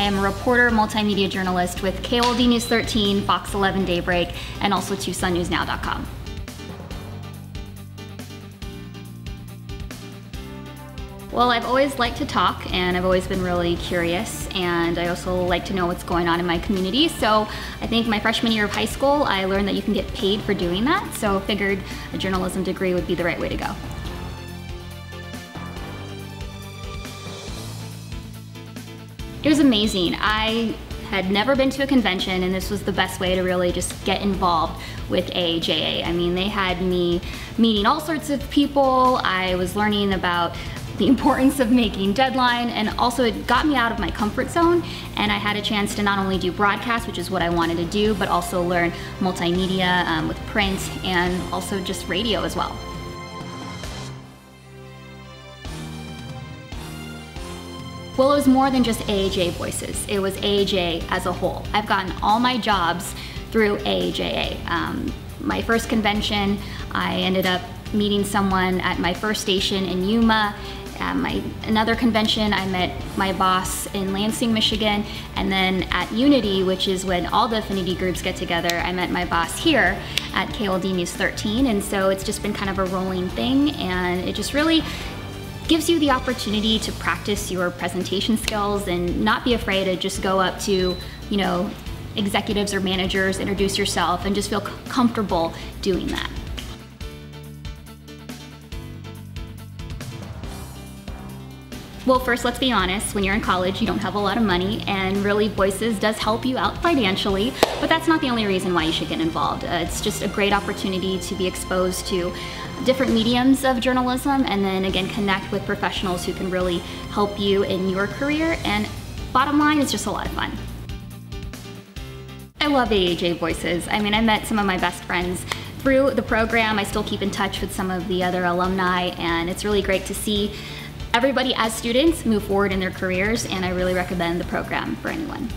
I am a reporter, multimedia journalist with KOLD News 13, Fox 11 Daybreak, and also to TucsonNewsNow.com. Well, I've always liked to talk and I've always been really curious and I also like to know what's going on in my community. So I think my freshman year of high school, I learned that you can get paid for doing that. So figured a journalism degree would be the right way to go. It was amazing. I had never been to a convention and this was the best way to really just get involved with AAJA. I mean, they had me meeting all sorts of people. I was learning about the importance of making deadline and also it got me out of my comfort zone and I had a chance to not only do broadcast which is what I wanted to do but also learn multimedia um, with print and also just radio as well. Well, it was more than just AAJA Voices. It was AAJA as a whole. I've gotten all my jobs through AAJA. Um, my first convention, I ended up meeting someone at my first station in Yuma at my another convention, I met my boss in Lansing, Michigan, and then at Unity, which is when all the affinity groups get together, I met my boss here at KOLD News 13, and so it's just been kind of a rolling thing, and it just really gives you the opportunity to practice your presentation skills and not be afraid to just go up to, you know, executives or managers, introduce yourself, and just feel comfortable doing that. Well, first, let's be honest, when you're in college, you don't have a lot of money, and really Voices does help you out financially, but that's not the only reason why you should get involved. Uh, it's just a great opportunity to be exposed to different mediums of journalism, and then again, connect with professionals who can really help you in your career, and bottom line, it's just a lot of fun. I love AAJA Voices. I mean, I met some of my best friends through the program. I still keep in touch with some of the other alumni, and it's really great to see everybody as students move forward in their careers and I really recommend the program for anyone.